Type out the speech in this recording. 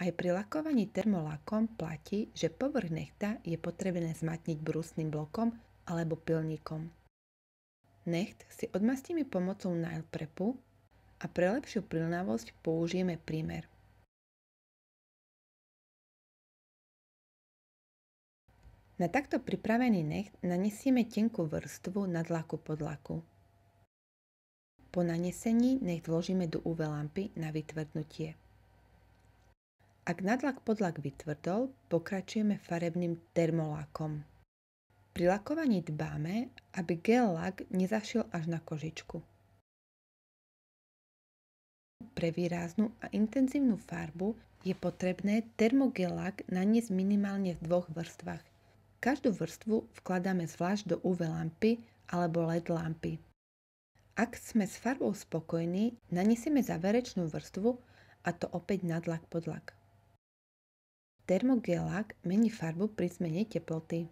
Aj pri lakovaní termolakom platí, že povrch nechta je potrebné zmatniť brúsnym blokom alebo pilníkom. Necht si odmastíme pomocou nail prepu a pre lepšiu prilnavosť použijeme primer. Na takto pripravený necht nanesieme tenkú vrstvu nadlaku pod laku. Po nanesení necht vložíme do UV lampy na vytvrdnutie. Ak nadlak podlak vytvrdol, pokračujeme farebným termolákom. Pri lakovaní dbáme, aby gel lak nezašiel až na kožičku. Pre výraznú a intenzívnu farbu je potrebné termogel lak naniesť minimálne v dvoch vrstvách. Každú vrstvu vkladáme zvlášť do UV lampy alebo LED lampy. Ak sme s farbou spokojní, naniesieme záverečnú vrstvu a to opäť nadlak pod lak. Termogelák mení farbu pri zmene teploty.